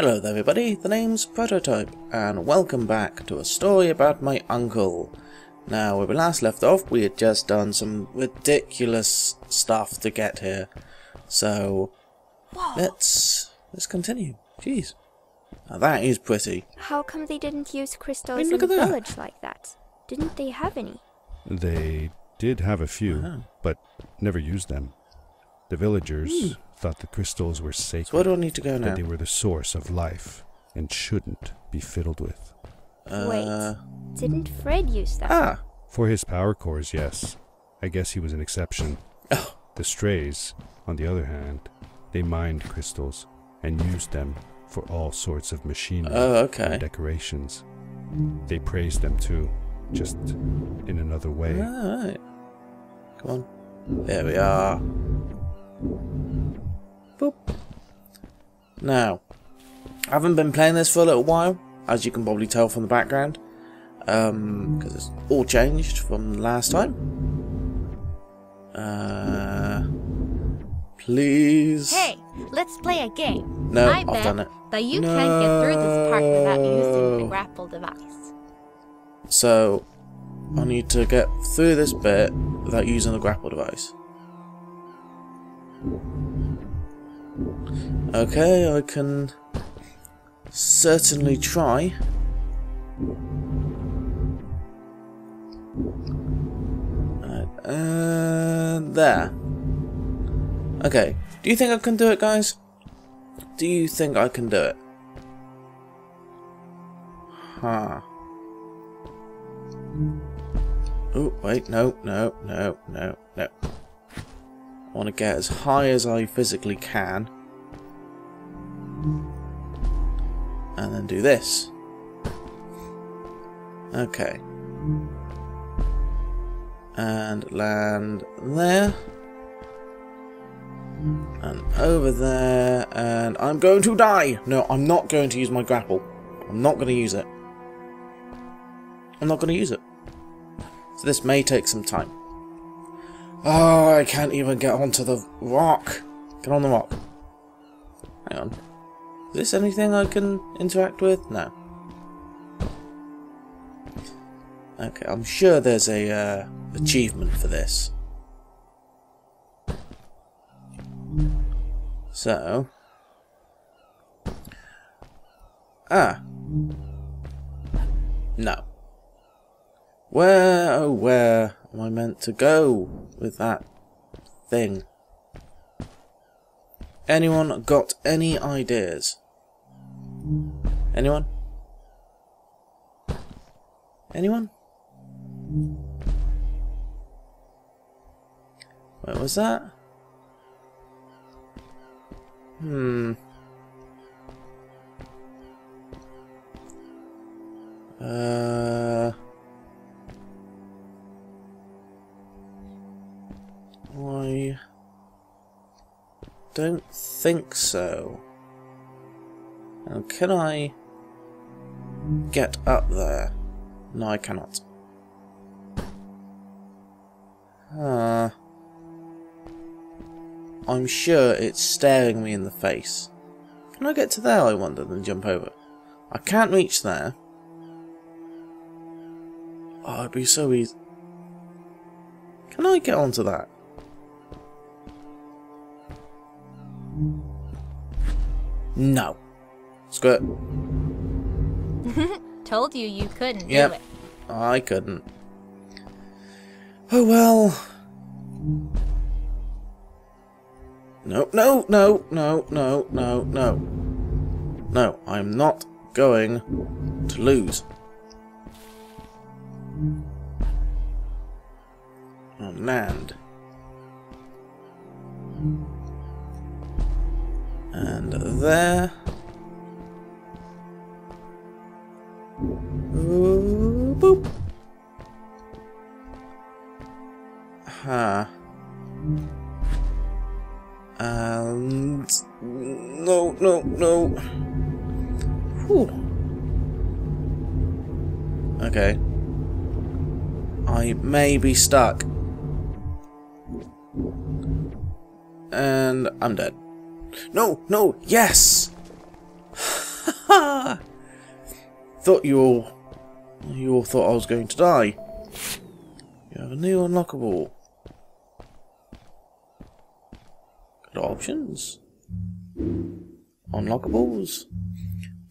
Hello there everybody, the name's Prototype, and welcome back to a story about my uncle. Now, when we last left off, we had just done some ridiculous stuff to get here. So, let's let's continue. Jeez. Now that is pretty. How come they didn't use crystals Hey, in look the at that. village like that? Didn't they have any? They did have a few, Oh. but never used them. The villagers Hmm. thought the crystals were So where sacred, do I need to go now? that they were the source of life and shouldn't be fiddled with. Uh, Wait. Didn't Fred use that? Ah! For his power cores, yes. I guess he was an exception. Oh. The strays, on the other hand, they mined crystals and used them for all sorts of machinery Oh, and decorations. They praised them too, just in another way. Alright. Come on. There we are. Boop. Now, I haven't been playing this for a little while, as you can probably tell from the background, um, because it's all changed from last time. Uh, please. Hey, let's play a game. No, I I've bet done it. that you can't get through this part without using No. the grapple device. So, I need to get through this bit without using the grapple device. Okay, I can certainly try. Alright, and uh, there. Okay, do you think I can do it, guys? Do you think I can do it? Huh. Oh, wait, no, no, no, no, no. I want to get as high as I physically can. And then do this. Okay. And land there. And over there. And I'm going to die! No, I'm not going to use my grapple. I'm not going to use it. I'm not going to use it. So this may take some time. Oh, I can't even get onto the rock. Get on the rock. Hang on. Is this anything I can interact with? No. Okay, I'm sure there's a uh, achievement for this. So. Ah. No. Where, oh, where am I meant to go with that thing? Anyone got any ideas? Anyone? Anyone? Where was that? Hmm. Uh. I don't think so. Now, can I get up there? No, I cannot. Uh, I'm sure it's staring me in the face. Can I get to there, I wonder, and jump over? I can't reach there. Oh, it'd be so easy. Can I get onto that? No. Screw it. Told you you couldn't Yep. do it. I couldn't. Oh well. No, no, no, no, no, no, no. No, I'm not going to lose. Oh, land. And there. Ooh, boop. Huh. And no, no, no. Whew. Okay. I may be stuck. And I'm dead. No, no, yes! thought you all you all thought I was going to die. You have a new unlockable. Good options. Unlockables.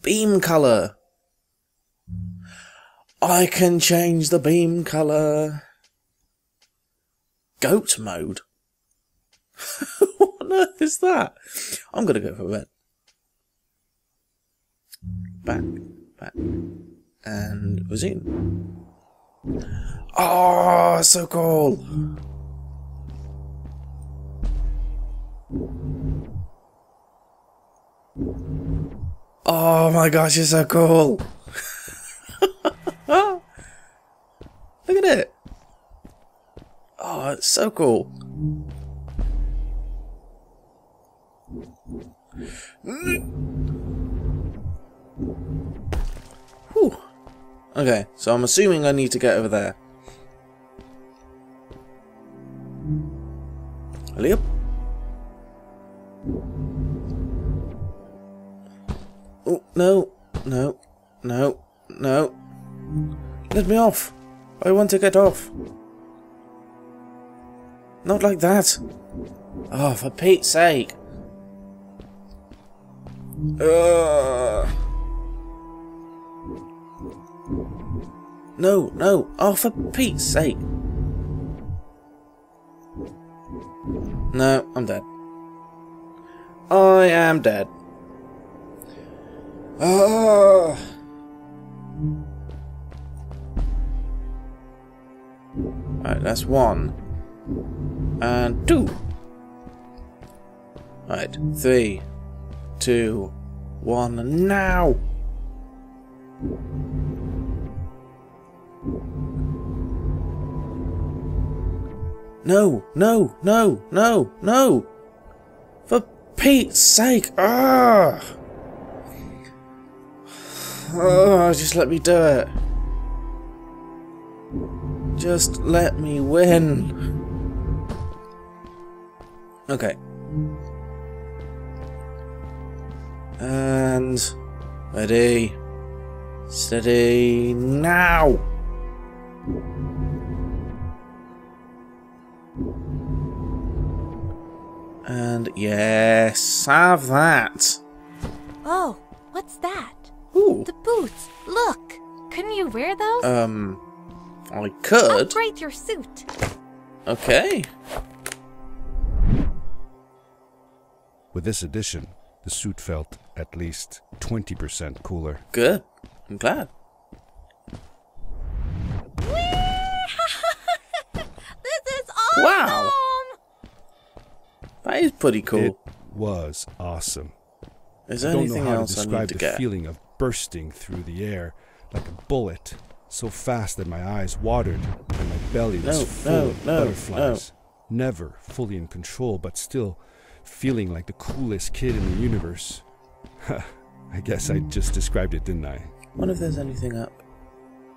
Beam color. I can change the beam color. Goat mode. on earth is that? I'm gonna go for bed. Back, back, and resume. Oh, ah, so cool! Oh my gosh, you're so cool! Look at it! Oh, it's so cool. Whew. Okay, so I'm assuming I need to get over there. Up. Oh, no, no, no, no. Let me off. I want to get off. Not like that. Oh, for Pete's sake. Ugh. No, no. Oh, for Pete's sake. No, I'm dead. I am dead. Ah. Alright, that's one. And two. Alright, three, two, one, now! No, no, no, no, no! For Pete's sake! Ah! Oh, just let me do it. Just let me win. Okay. And ready, steady, now! And yes, have that. Oh, what's that? Ooh, The boots. Look. Couldn't you wear those? um, I could. Upgrade your suit. Okay. With this addition, the suit felt at least 20% cooler. Good. I'm glad. This is awesome. Wow. That is pretty cool. It was awesome. is I there don't know anything how to else I describe to the get? feeling of bursting through the air like a bullet, so fast that my eyes watered and my belly was No, full no, of no, butterflies. Never fully in control, but still feeling like the coolest kid in the universe. I guess I just described it, didn't I? wonder if there's anything up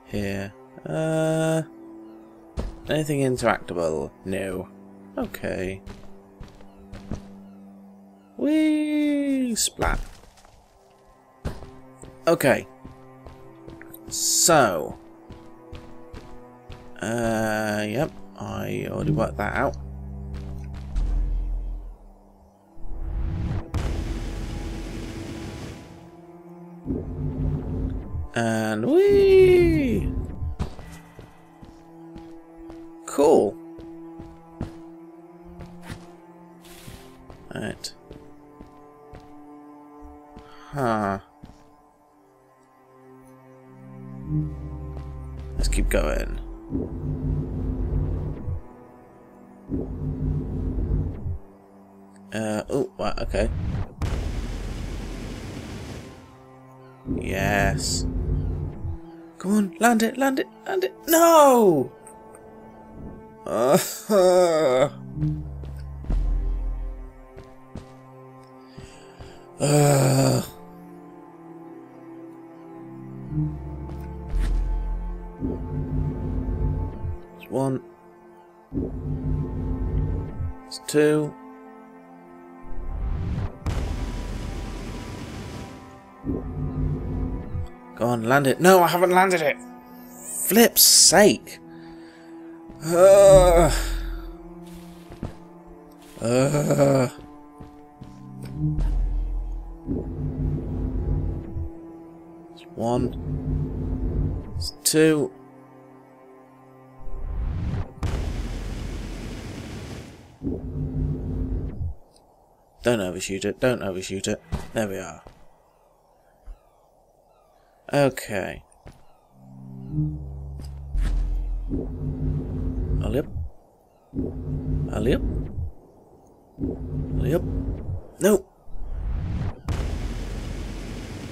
here. Uh, anything interactable? No. Okay. Wee splat. Okay. So. Uh, yep. I already worked that out. And we Yes. Come on, land it, land it, land it. No! Uh, uh. It's one. It's two. Go on, land it. No, I haven't landed it. Flip's sake. Uh, uh. It's one. It's two. Don't overshoot it. Don't overshoot it. There we are. Okay. Up. Alley up. No.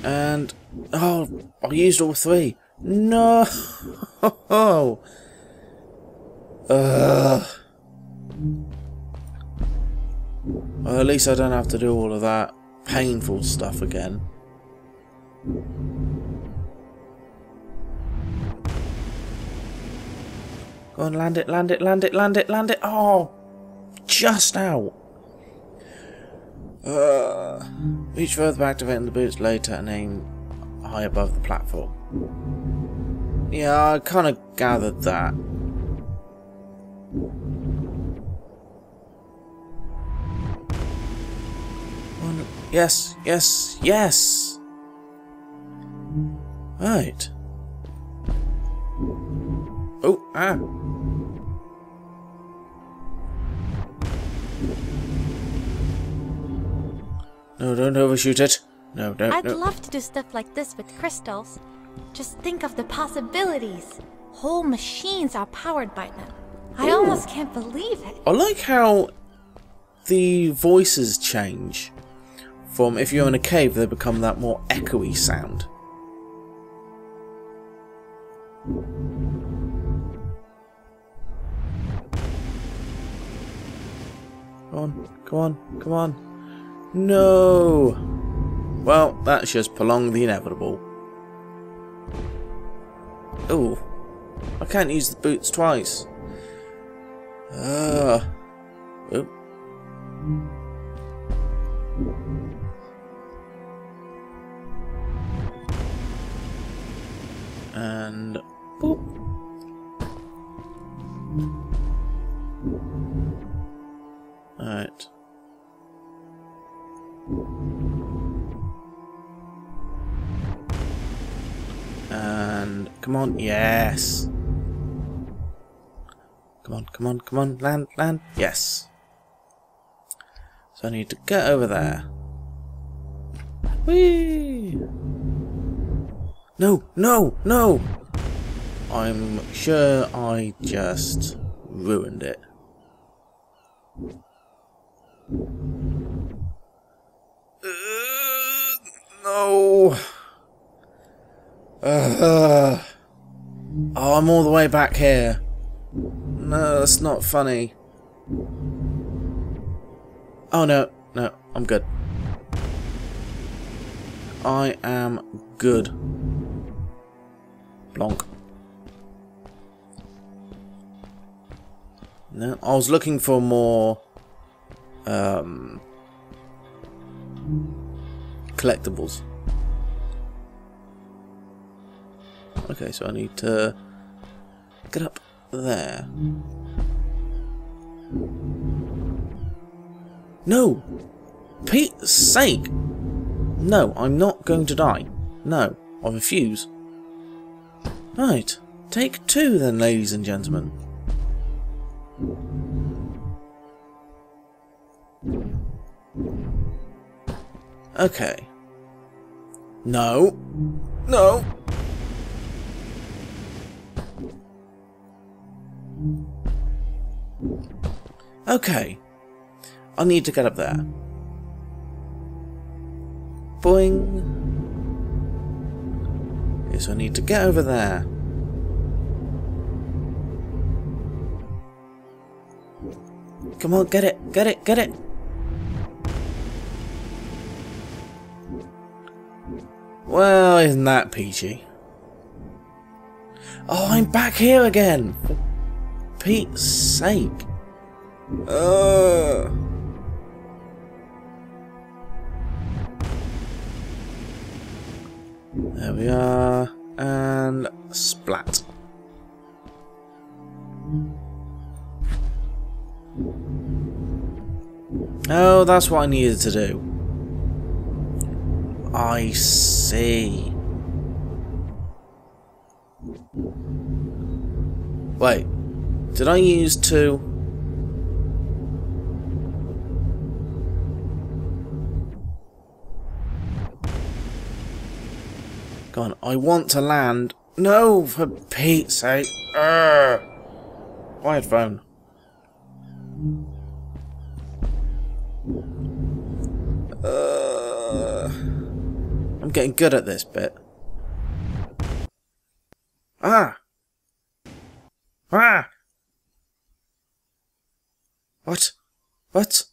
And oh, I used all three. No. Ugh. Well, at least I don't have to do all of that painful stuff again. Go on, land it, land it, land it, land it, land it. Oh, just out. Uh, reach further back to in the boots later and aim high above the platform. Yeah, I kind of gathered that. Yes, yes, yes! Right. Oh, ah. No, don't overshoot it. No, don't. I'd no. love to do stuff like this with crystals. Just think of the possibilities. Whole machines are powered by them. I almost can't believe it. I like how the voices change. From if you're in a cave, they become that more echoey sound. Come on, come on, come on. No! Well, that's just prolonged the inevitable. Oh, I can't use the boots twice. Uh, oh. And boop. Come on, yes. Come on, come on, come on, land, land, yes. So I need to get over there. Whee! No, no, no! I'm sure I just ruined it. Uh, no. Uh, oh, I'm all the way back here. No, that's not funny. Oh no, no, I'm good. I am good. Blonk. No, I was looking for more um, collectibles. Okay, so I need to get up there. No! Pete's sake! No, I'm not going to die. No, I refuse. Right, take two then, ladies and gentlemen. Okay. No. No. Okay. I need to get up there. Boing. Yes, I need to get over there. Come on, get it, get it, get it. Well, isn't that peachy? Oh, I'm back here again! For Pete's sake. Uh. There we are. And splat. Oh, that's what I needed to do. I see. Wait, did I use two? Go on, I want to land. No, for Pete's sake. Urgh. Quiet phone. Uh, I'm getting good at this bit. Ah! Ah! What? What?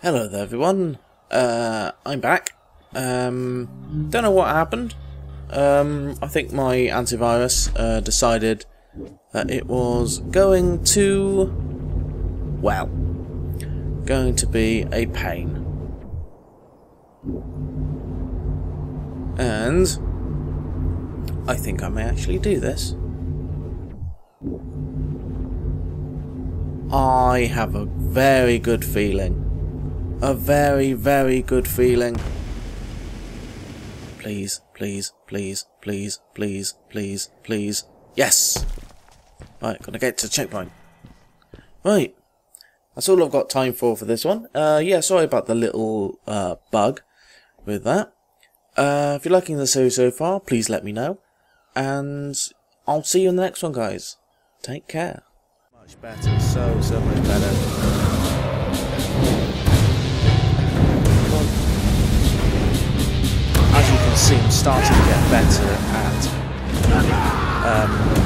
Hello there, everyone. Uh, I'm back. Um, don't know what happened. Um, I think my antivirus uh, decided that it was going to, well, going to be a pain. And I think I may actually do this. I have a very good feeling. A very, very good feeling. Please, please, please, please, please, please, please. Yes! Right, gonna get to the checkpoint. Right. That's all I've got time for for this one. Uh, yeah, sorry about the little uh, bug with that. Uh, if you're liking the series so far, please let me know. And I'll see you in the next one, guys. Take care. Much better. So, so much better. As you can see, I'm starting to get better at um,